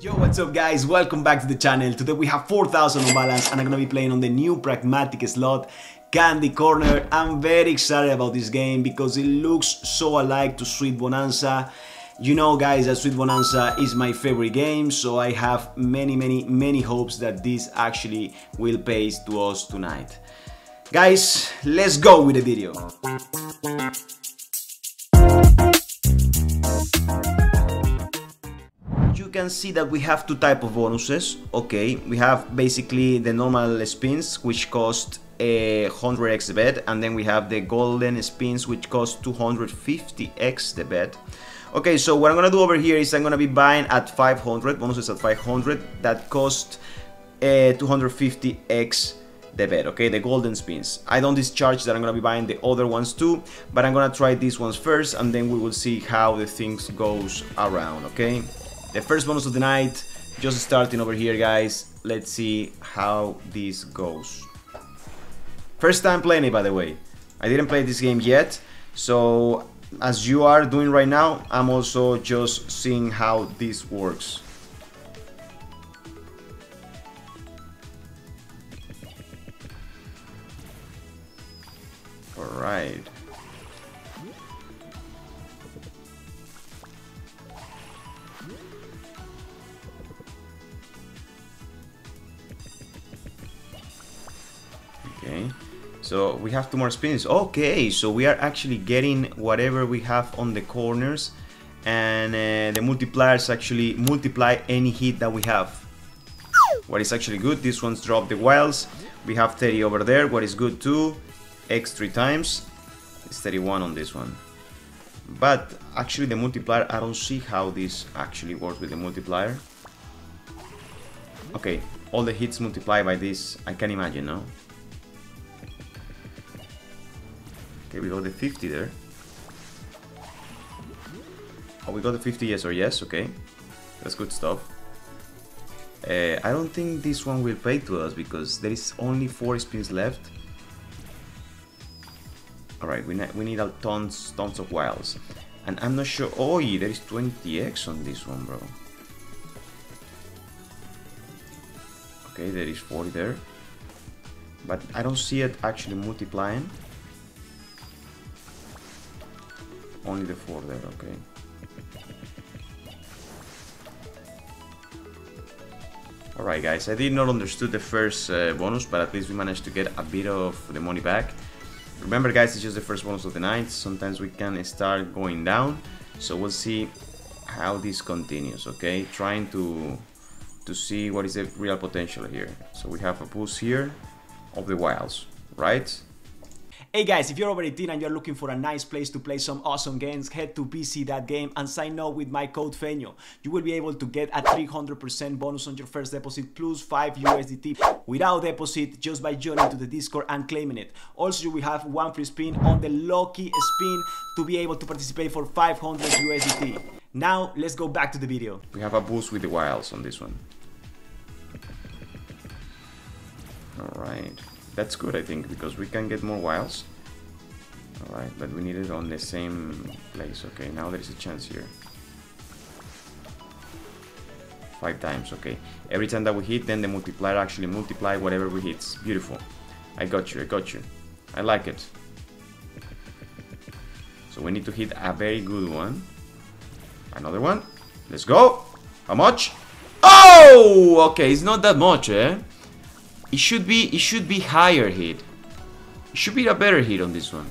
Yo, what's up guys? Welcome back to the channel. Today we have 4000 on balance and I'm gonna be playing on the new pragmatic slot Candy Corner. I'm very excited about this game because it looks so alike to Sweet Bonanza. You know guys that Sweet Bonanza is my favorite game so I have many many many hopes that this actually will pay to us tonight. Guys, let's go with the video. Can see that we have two type of bonuses okay? We have basically the normal spins which cost a 100x the bet and then we have the golden spins which cost 250x the bet. Okay so what I'm gonna do over here is I'm gonna be buying at 500 bonuses at 500 that cost uh, 250x the bet okay? The golden spins. I don't discharge that I'm gonna be buying the other ones too but I'm gonna try these ones first and then we will see how the things goes around okay the first bonus of the night, just starting over here guys. Let's see how this goes. First time playing it by the way. I didn't play this game yet, so as you are doing right now, I'm also just seeing how this works. Alright. So we have two more spins. Okay, so we are actually getting whatever we have on the corners and uh, the multipliers actually multiply any hit that we have. What is actually good, this one's drop the wilds. We have 30 over there, what is good too, X 3 times, it's 31 on this one. But actually the multiplier, I don't see how this actually works with the multiplier. Okay, all the hits multiply by this, I can imagine, no? Okay, we got the 50 there. Oh, we got the 50 yes or yes, okay. That's good stuff. Uh, I don't think this one will pay to us because there is only 4 spins left. Alright, we, we need a tons, tons of wilds. And I'm not sure... Oh, there is 20x on this one, bro. Okay, there is 40 there. But I don't see it actually multiplying. Only the 4 there, okay. Alright guys, I did not understood the first uh, bonus, but at least we managed to get a bit of the money back. Remember guys, it's just the first bonus of the night, sometimes we can start going down, so we'll see how this continues, okay? Trying to, to see what is the real potential here. So we have a boost here of the wilds, right? Hey guys, if you're over 18 and you're looking for a nice place to play some awesome games, head to PC That Game and sign up with my code FEHNO. You will be able to get a 300% bonus on your first deposit plus 5 USDT without deposit just by joining to the Discord and claiming it. Also, you will have one free spin on the Lucky Spin to be able to participate for 500 USDT. Now, let's go back to the video. We have a boost with the wilds on this one. Alright. That's good, I think, because we can get more wilds. Alright, but we need it on the same place. Okay, now there is a chance here. Five times, okay. Every time that we hit, then the multiplier actually multiply whatever we hit. Beautiful. I got you, I got you. I like it. So we need to hit a very good one. Another one. Let's go. How much? Oh! Okay, it's not that much, eh? It should be it should be higher hit. It should be a better hit on this one.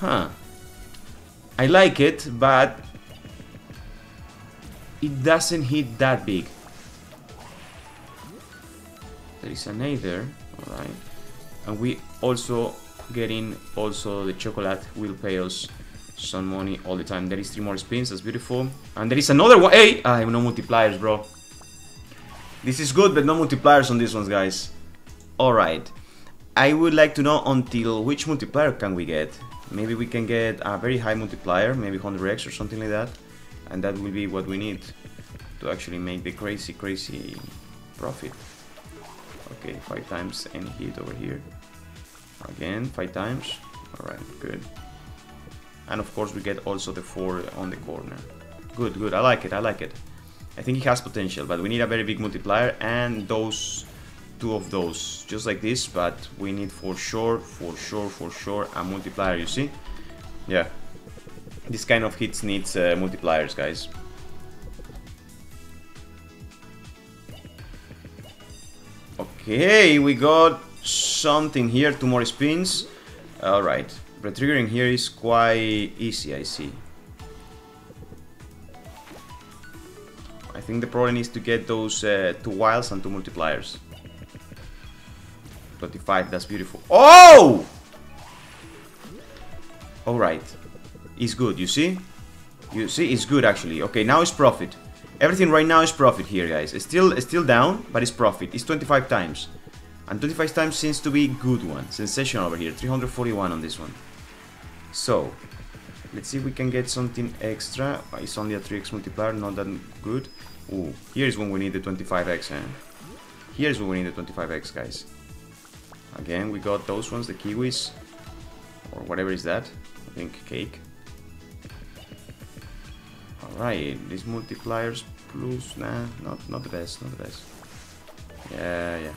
Huh. I like it, but it doesn't hit that big. There is an A there, alright. And we also getting also the chocolate will pay us some money all the time. There is three more spins, that's beautiful. And there is another one. Hey, I have no multipliers, bro. This is good, but no multipliers on these ones, guys. Alright. I would like to know until which multiplier can we get. Maybe we can get a very high multiplier, maybe 100x or something like that. And that will be what we need to actually make the crazy, crazy profit. Okay, 5 times any hit over here. Again, 5 times. Alright, good. And of course we get also the 4 on the corner. Good, good, I like it, I like it. I think it has potential, but we need a very big multiplier and those two of those, just like this, but we need for sure, for sure, for sure, a multiplier, you see? Yeah. This kind of hits needs uh, multipliers, guys. Okay, we got something here, two more spins. Alright, retriggering here is quite easy, I see. Think the problem is to get those uh, two wilds and two multipliers. 25, that's beautiful. Oh! Alright. It's good, you see? You see, it's good actually. Okay, now it's profit. Everything right now is profit here, guys. It's still, it's still down, but it's profit. It's 25 times. And 25 times seems to be good one. Sensation over here. 341 on this one. So, let's see if we can get something extra. It's only a 3x multiplier, not that good. Ooh, here's when we need the 25x, eh? Here's when we need the 25x, guys. Again, we got those ones, the kiwis. Or whatever is that. I think cake. Alright, these multipliers plus, nah, not, not the best, not the best. Yeah, yeah.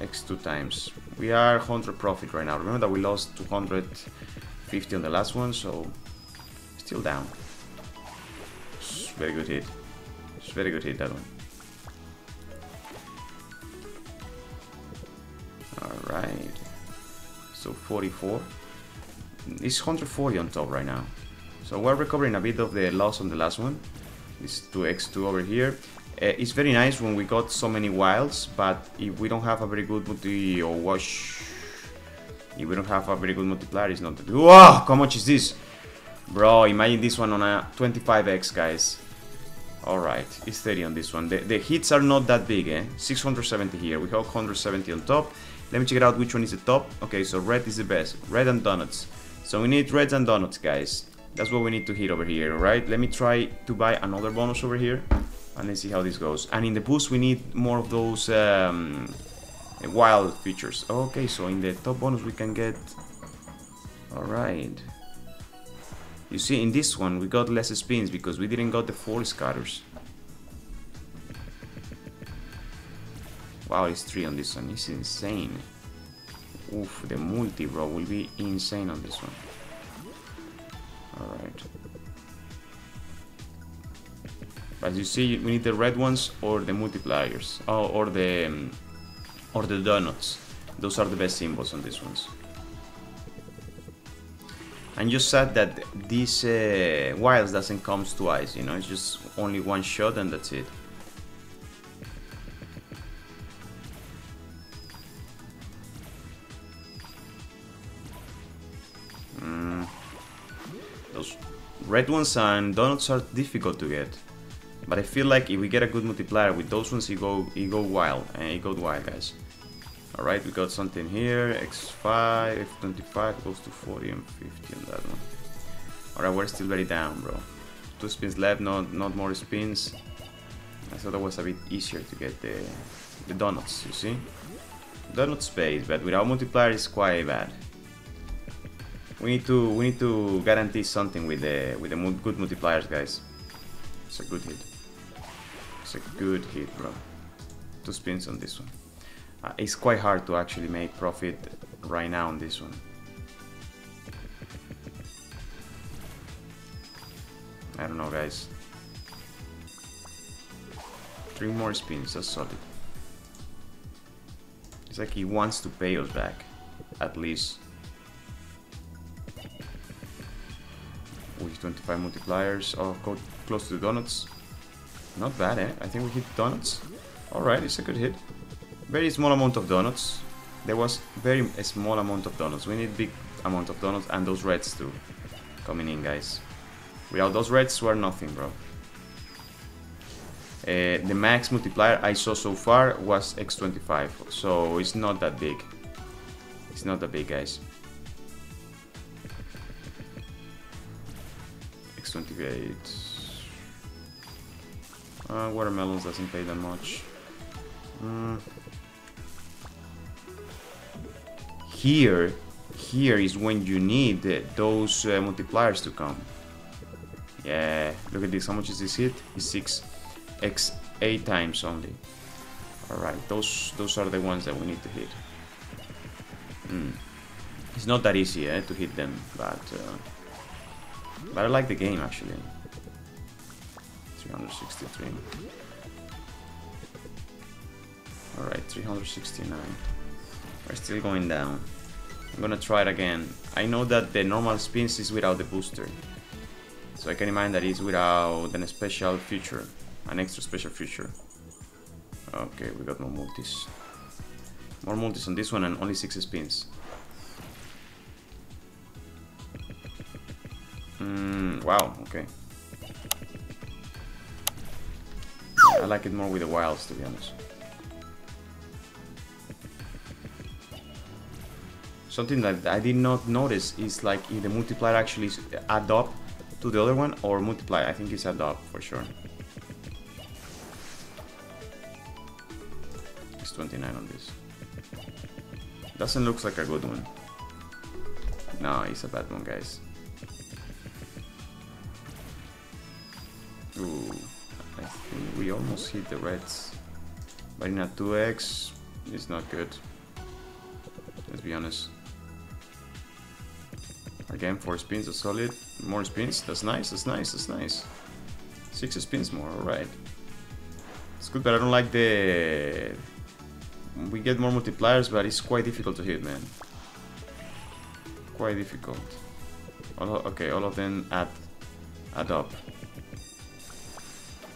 X2 times. We are 100 profit right now. Remember that we lost 250 on the last one, so still down. Very good hit. Very good hit, that one. Alright. So 44. It's 140 on top right now. So we're recovering a bit of the loss on the last one. This 2x2 over here. Uh, it's very nice when we got so many wilds, but if we don't have a very good multi or wash, if we don't have a very good multiplier, it's not. Whoa! How much is this? Bro, imagine this one on a 25x, guys. Alright, it's 30 on this one. The, the hits are not that big, eh? 670 here. We have 170 on top. Let me check it out which one is the top. Okay, so red is the best. Red and donuts. So we need reds and donuts, guys. That's what we need to hit over here, alright? Let me try to buy another bonus over here. And let's see how this goes. And in the boost, we need more of those um, wild features. Okay, so in the top bonus, we can get... Alright. You see, in this one, we got less spins because we didn't got the four scatters. Wow, it's 3 on this one. It's insane. Oof, the multi, bro, will be insane on this one. Alright. As you see, we need the red ones or the multipliers. Oh, or the... Um, or the donuts. Those are the best symbols on these ones. And just sad that these uh, wilds doesn't come twice, you know, it's just only one shot and that's it. Those red ones and donuts are difficult to get. But I feel like if we get a good multiplier with those ones, it go, you go wild. And it you go wild, guys. Alright, we got something here. X5, F25 goes to 40 and 50 on that one. Alright, we're still very down, bro. Two spins left, not, not more spins. I thought that was a bit easier to get the, the donuts, you see? Donut space, but without multiplier it's quite bad. We need to we need to guarantee something with the with the good multipliers, guys. It's a good hit. It's a good hit, bro. Two spins on this one. Uh, it's quite hard to actually make profit right now on this one. I don't know, guys. Three more spins, that's solid. It's like he wants to pay us back, at least. with 25 multipliers. Oh, go close to the donuts. Not bad, eh? I think we hit donuts. Alright, it's a good hit. Very small amount of donuts. There was very small amount of donuts. We need big amount of donuts and those reds too. Coming in, guys. Without those reds, we're nothing, bro. Uh, the max multiplier I saw so far was x25, so it's not that big. It's not that big, guys. 28 uh, watermelons doesn't pay that much. Here, here is when you need those uh, multipliers to come. Yeah, look at this. How much is this hit? It's 6. X 8 times only. Alright, those those are the ones that we need to hit. Mm. It's not that easy eh, to hit them, but uh, but I like the game actually. 363. Alright, 369. We're still going down. I'm gonna try it again. I know that the normal spins is without the booster. So I can imagine that it's without an special feature. An extra special feature. Okay, we got more multis. More multis on this one and only 6 spins. Mm, wow, okay. I like it more with the wilds, to be honest. Something that I did not notice is like if the multiplier actually is add up to the other one or multiply. I think it's add up for sure. It's 29 on this. Doesn't look like a good one. No, it's a bad one, guys. Ooh, I think we almost hit the reds. But in a 2x, it's not good. Let's be honest. Again, 4 spins, that's solid. More spins, that's nice, that's nice, that's nice. 6 spins more, alright. It's good, but I don't like the... We get more multipliers, but it's quite difficult to hit, man. Quite difficult. All, okay, all of them add, add up.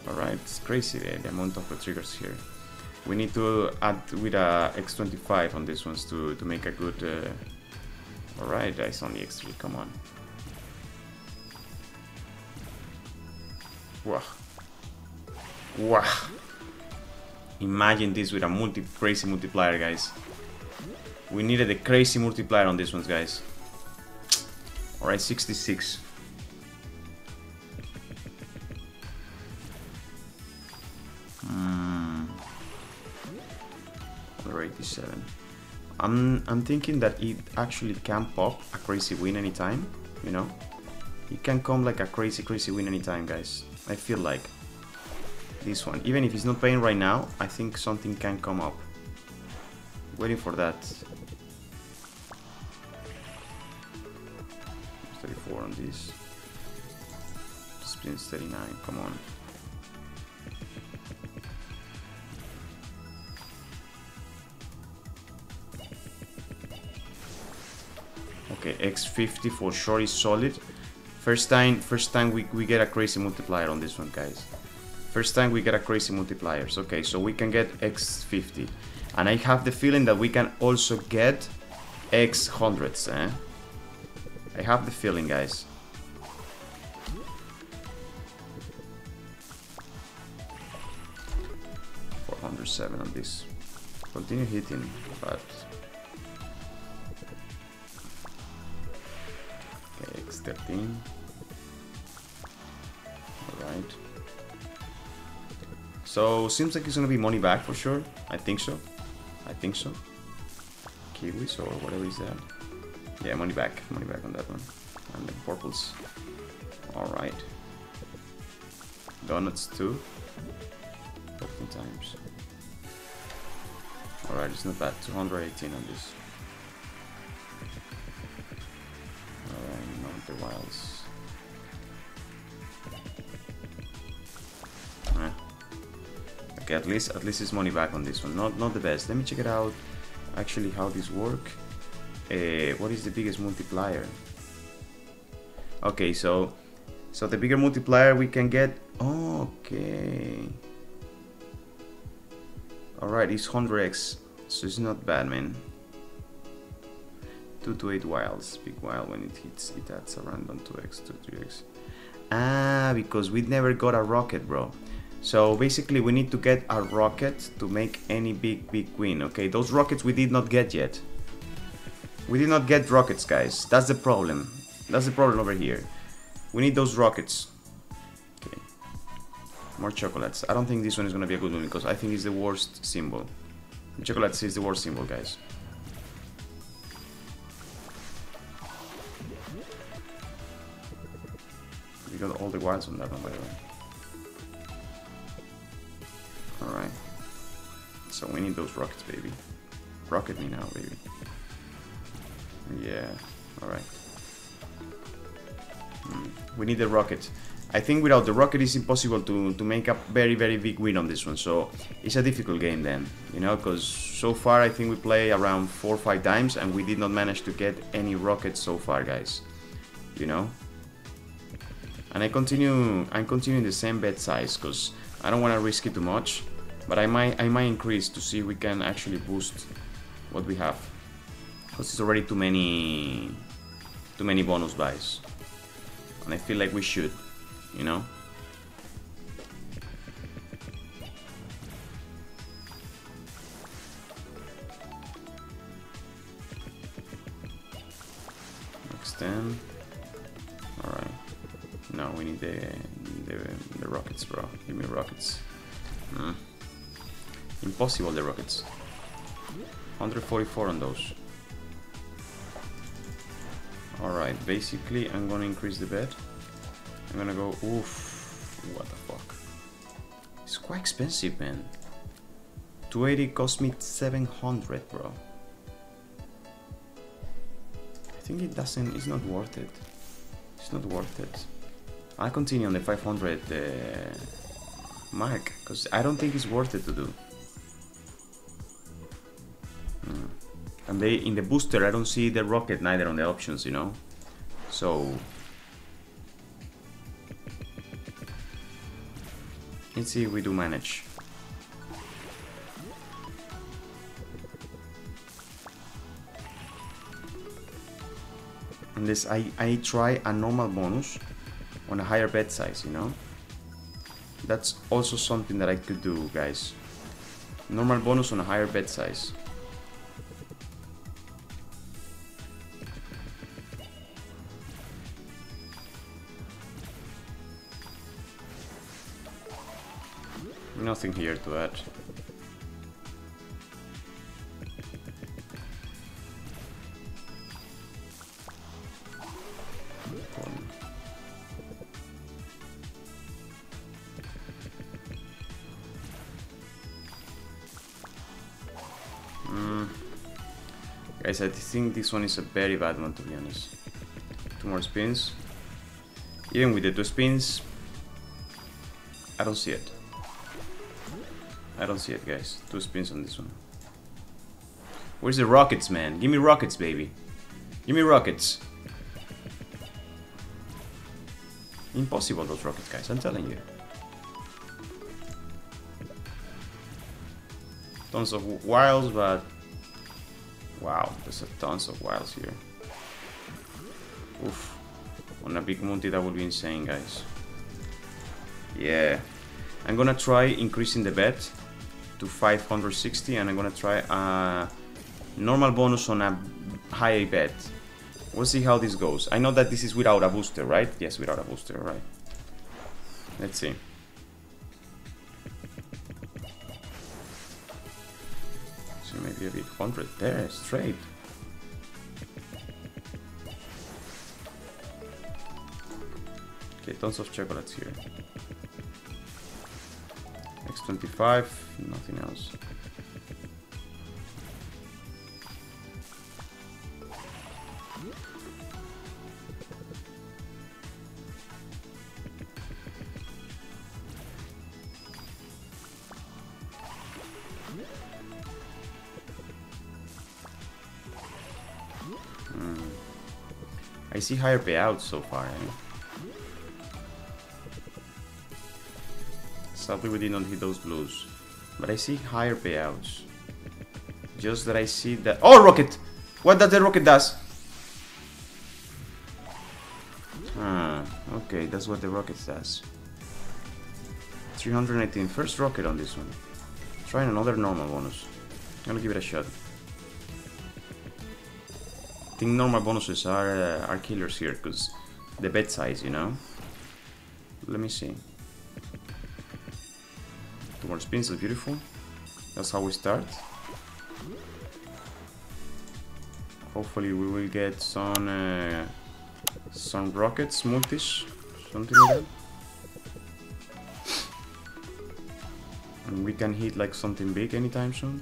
Alright, it's crazy the, the amount of the triggers here. We need to add with a X25 on these ones to, to make a good... Uh... Alright, dice on the X3, come on. Wow. Wow. Imagine this with a multi crazy multiplier, guys. We needed a crazy multiplier on this ones, guys. Alright, 66. Hmm. 87. I'm I'm thinking that it actually can pop a crazy win anytime, you know? It can come like a crazy crazy win anytime, guys. I feel like this one. Even if it's not paying right now, I think something can come up. Waiting for that. 34 on this. Spins 39, come on. Okay, X50 for sure is solid. First time, first time we, we get a crazy multiplier on this one, guys. First time we get a crazy multipliers. Okay, so we can get X50. And I have the feeling that we can also get X hundreds, eh? I have the feeling, guys. Four hundred seven on this. Continue hitting, but okay, X thirteen. Alright. So seems like it's gonna be money back for sure. I think so. I think so. Kiwis or whatever is that. Yeah, money back. Money back on that one. And the purples. Alright. Donuts too. 15 times. Alright, it's not bad. 218 on this. Eh. Okay, at least at least it's money back on this one. Not not the best. Let me check it out. Actually, how this work. Uh, what is the biggest multiplier? Okay, so so the bigger multiplier we can get. Okay. All right, it's 100x, so it's not bad, man. 2 to 8 wilds, big wild when it hits, it adds a random 2x to 3x. Ah, because we never got a rocket, bro. So basically we need to get a rocket to make any big, big win, okay? Those rockets we did not get yet. We did not get rockets, guys. That's the problem. That's the problem over here. We need those rockets. Okay. More chocolates. I don't think this one is gonna be a good one because I think it's the worst symbol. Chocolates is the worst symbol, guys. Got all the wilds on that one, by the way. Alright. So we need those rockets, baby. Rocket me now, baby. Yeah, alright. Mm, we need the rocket. I think without the rocket it's impossible to, to make a very very big win on this one, so it's a difficult game then, you know, because so far I think we play around 4 or 5 times and we did not manage to get any rockets so far guys, you know. And I continue, I'm continuing the same bet size because I don't want to risk it too much, but I might, I might increase to see if we can actually boost what we have, because it's already too many, too many bonus buys, and I feel like we should you know? Rockets, bro. Give me rockets. Mm. Impossible, the rockets. 144 on those. Alright, basically I'm gonna increase the bet. I'm gonna go, oof, what the fuck. It's quite expensive, man. 280 cost me 700, bro. I think it doesn't, it's not worth it. It's not worth it. I'll continue on the 500 uh, mark, because I don't think it's worth it to do. Hmm. And they in the booster, I don't see the rocket neither on the options, you know? So Let's see if we do manage. Unless I, I try a normal bonus on a higher bet size, you know? That's also something that I could do, guys. Normal bonus on a higher bet size. Nothing here to add. I think this one is a very bad one to be honest. Two more spins. Even with the two spins, I don't see it. I don't see it, guys. Two spins on this one. Where's the rockets, man? Give me rockets, baby. Give me rockets. Impossible, those rockets, guys. I'm telling you. Tons of wilds, but... Wow, there's a tons of wilds here. Oof. On a big multi, that would be insane, guys. Yeah. I'm gonna try increasing the bet to 560 and I'm gonna try a normal bonus on a high bet. We'll see how this goes. I know that this is without a booster, right? Yes, without a booster, right. Let's see. Maybe 100 there, straight. Okay, tons of chocolates here. X25, nothing else. See higher payouts so far. Sadly we did not hit those blues. But I see higher payouts. Just that I see that... Oh, rocket! What does the rocket does? Ah, okay, that's what the rocket does. 318, first rocket on this one. Trying another normal bonus. I'm gonna give it a shot. Think normal bonuses are, uh, are killers here, because the bet size, you know? Let me see. Two more spins, beautiful. That's how we start. Hopefully we will get some uh, some rockets, multis, something like that. We can hit like something big anytime soon.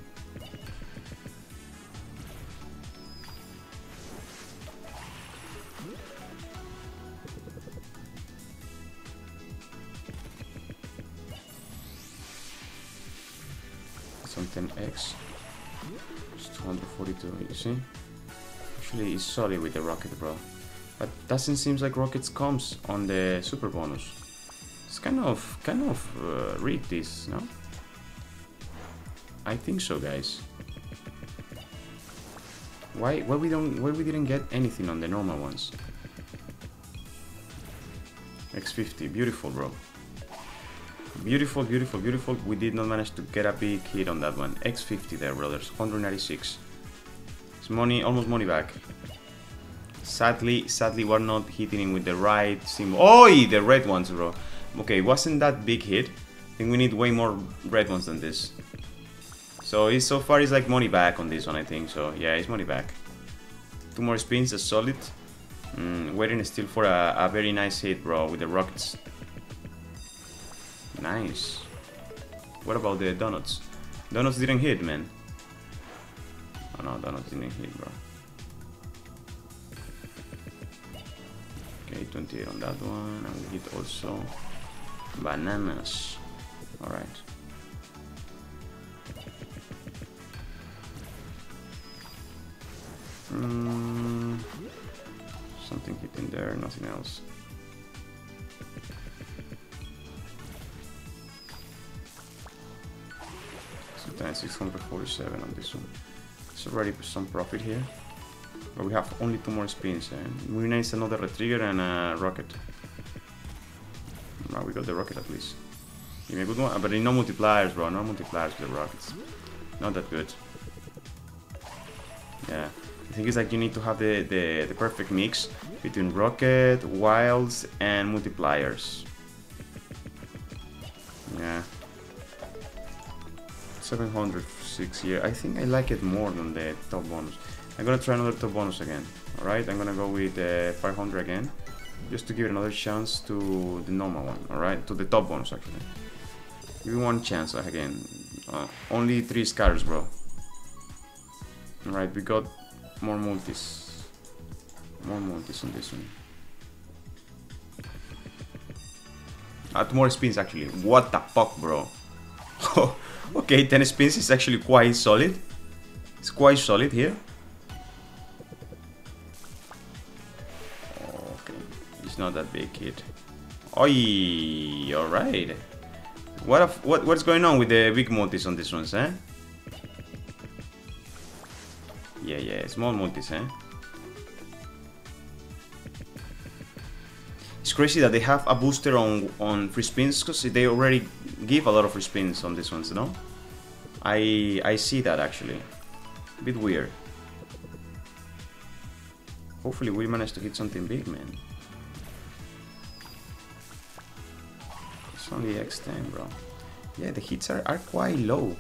Solid with the rocket, bro. But doesn't seem like rockets comes on the super bonus. It's kind of, kind of uh, this, no? I think so, guys. Why, why we don't, why we didn't get anything on the normal ones? X50, beautiful, bro. Beautiful, beautiful, beautiful. We did not manage to get a big hit on that one. X50 there, brothers. 196. It's money, almost money back. Sadly, sadly, we're not hitting him with the right symbol. Oi, the red ones, bro. Okay, wasn't that big hit. I think we need way more red ones than this. So it's, so far it's like money back on this one, I think. So yeah, it's money back. Two more spins, a solid. Mm, waiting still for a, a very nice hit, bro, with the rockets. Nice. What about the donuts? Donuts didn't hit, man. Oh no, donuts didn't hit, bro. Okay, 28 on that one, and we hit also Bananas. Alright. Mm, something in there, nothing else. So 647 on this one. It's already some profit here. But we have only two more spins. Eh? And we need another retrigger and a rocket. Now we got the rocket at least. Give me a good one, but no multipliers, bro. No multipliers with the rockets. Not that good. Yeah. The thing is like you need to have the, the, the perfect mix between rocket, wilds, and multipliers. Yeah. 706 here. I think I like it more than the top bonus. I'm gonna try another top bonus again. Alright, I'm gonna go with uh, 500 again just to give it another chance to the normal one, alright? To the top bonus, actually. Give me one chance again. Uh, only three scatters, bro. Alright, we got more multis. More multis on this one. Uh, more spins, actually. What the fuck, bro? okay, 10 spins is actually quite solid. It's quite solid here. Not that big, kid. Oi, alright. What, what what's going on with the big multis on this ones, eh? Yeah, yeah, small multis, eh? It's crazy that they have a booster on on free spins because they already give a lot of free spins on these ones, no? I I see that actually. A bit weird. Hopefully we manage to get something big, man. Only X10, bro. Yeah, the hits are, are quite low.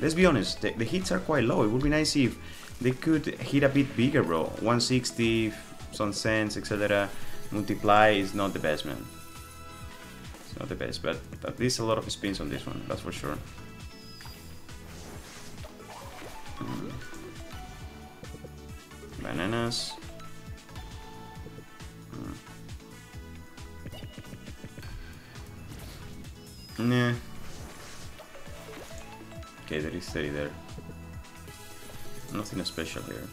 Let's be honest, the, the hits are quite low. It would be nice if they could hit a bit bigger, bro. 160, some cents, etc. Multiply is not the best, man. It's not the best, but at least a lot of spins on this one, that's for sure. Bananas. Nah. Okay, there is steady there. Nothing special here.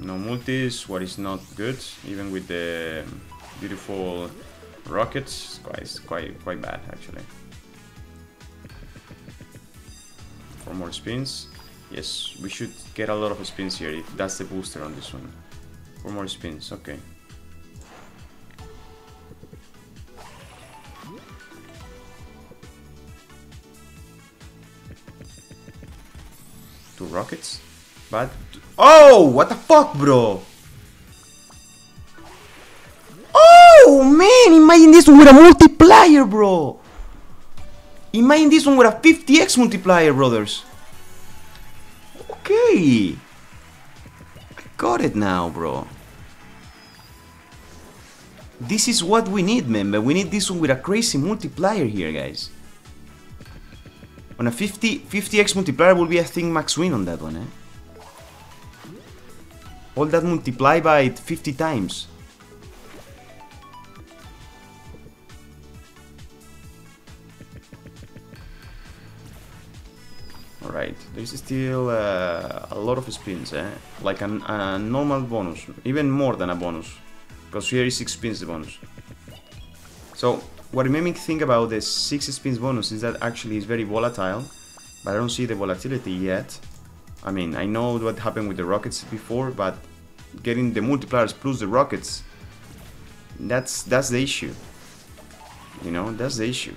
No multis, what is not good, even with the beautiful rockets, quite quite quite bad actually. Four more spins. Yes, we should get a lot of spins here if that's the booster on this one. Four more spins, okay. Rockets. But... Oh! What the fuck, bro? Oh, man! Imagine this one with a multiplier, bro! Imagine this one with a 50x multiplier, brothers. Okay. I got it now, bro. This is what we need, man. But we need this one with a crazy multiplier here, guys. On a 50, 50x multiplier will be, I think, max win on that one, eh? All that multiply by 50 times. Alright, there's still uh, a lot of spins, eh? Like an, a normal bonus, even more than a bonus. Because here is 6 spins the bonus. So, what made me think about the 6 spins bonus is that actually it's very volatile, but I don't see the volatility yet. I mean, I know what happened with the rockets before, but getting the multipliers plus the rockets, that's that's the issue. You know, that's the issue.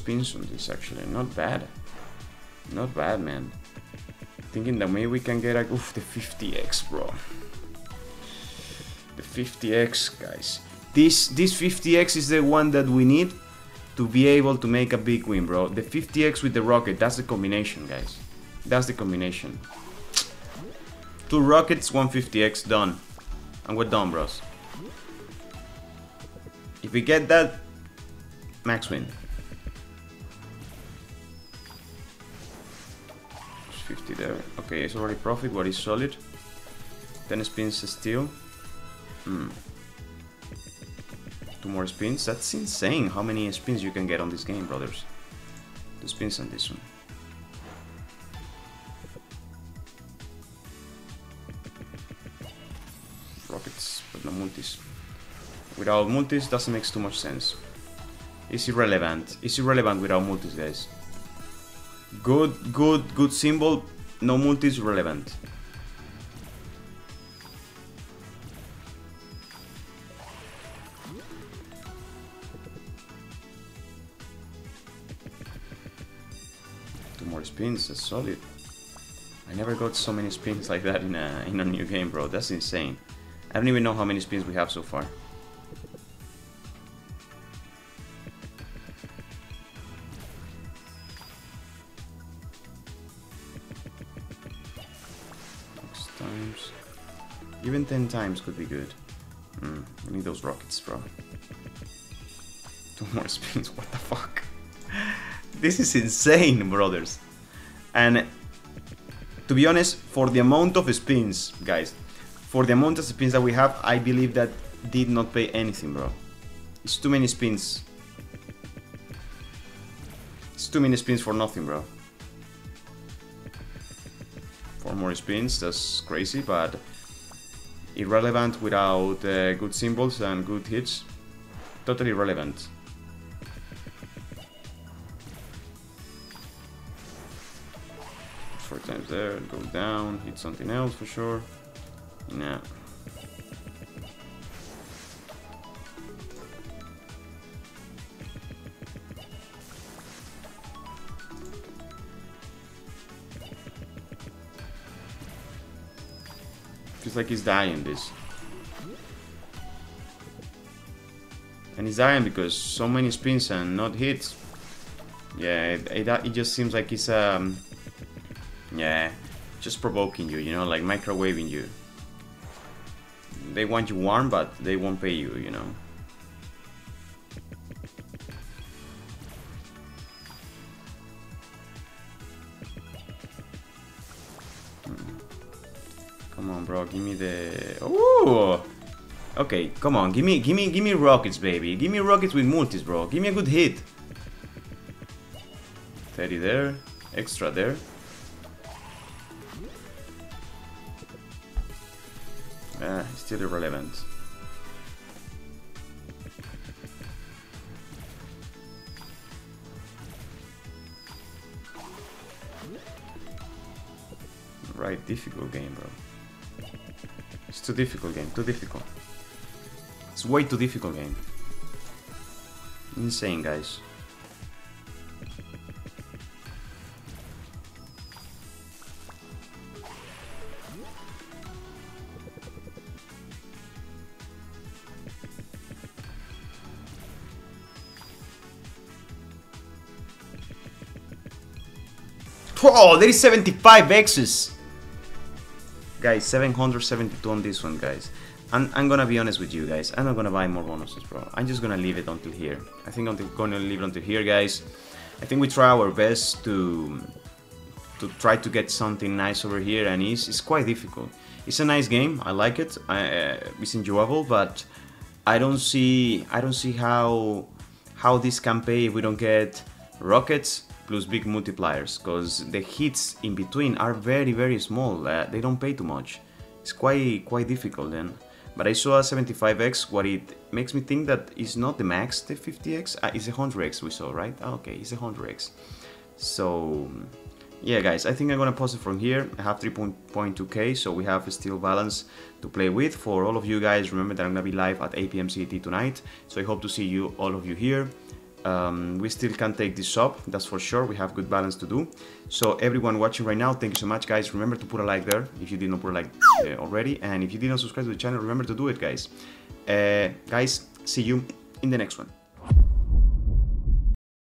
Spins on this actually not bad. Not bad, man. Thinking that maybe we can get a oof the 50x, bro. The 50x, guys. This this 50x is the one that we need to be able to make a big win, bro. The 50x with the rocket, that's the combination, guys. That's the combination. Two rockets, 150x, done. And we're done, bros. If we get that, max win. 50 there. Okay, it's already profit. What is solid? 10 spins still. Hmm. Two more spins. That's insane how many spins you can get on this game, brothers. Two spins on this one. Rockets, but no multis. Without multis doesn't make too much sense. It's irrelevant. It's irrelevant without multis, guys. Good, good, good symbol. No multis relevant. Two more spins, that's solid. I never got so many spins like that in a in a new game, bro. That's insane. I don't even know how many spins we have so far. Even 10 times could be good. Mm, we need those rockets, bro. Two more spins, what the fuck? this is insane, brothers. And to be honest, for the amount of spins, guys, for the amount of spins that we have, I believe that did not pay anything, bro. It's too many spins. It's too many spins for nothing, bro. Four more spins, that's crazy, but irrelevant without uh, good symbols and good hits. Totally irrelevant. Four times there, go down, hit something else for sure. Nah. Feels like he's dying this. And he's dying because so many spins and not hits. Yeah, it, it, it just seems like he's um yeah, just provoking you, you know, like microwaving you. They want you warm, but they won't pay you, you know. Give me the. Ooh. Okay, come on. Give me, give me, give me rockets, baby. Give me rockets with multis, bro. Give me a good hit. 30 there. Extra there. Ah, still irrelevant. Right, difficult game, bro. It's too difficult game, too difficult. It's way too difficult game. Insane, guys. Oh, there is 75 X's! Guys, 772 on this one, guys. I'm, I'm gonna be honest with you guys. I'm not gonna buy more bonuses, bro. I'm just gonna leave it until here. I think I'm gonna leave it until here, guys. I think we try our best to to try to get something nice over here, and it's, it's quite difficult. It's a nice game. I like it. I, uh, it's enjoyable, but I don't see I don't see how how this can pay if we don't get rockets plus big multipliers, because the hits in between are very very small. Uh, they don't pay too much. It's quite quite difficult then. But I saw a 75x, what it makes me think that it's not the max, the 50x, uh, it's a 100x we saw, right? Ah, okay, it's a 100x. So, yeah guys, I think I'm gonna pause it from here. I have 3.2k, so we have still balance to play with. For all of you guys, remember that I'm gonna be live at 8 p.m. CT tonight, so I hope to see you, all of you here. Um, we still can take this up, that's for sure. We have good balance to do. So everyone watching right now, thank you so much, guys. Remember to put a like there if you did not put a like uh, already. And if you didn't subscribe to the channel, remember to do it, guys. Uh, guys, see you in the next one.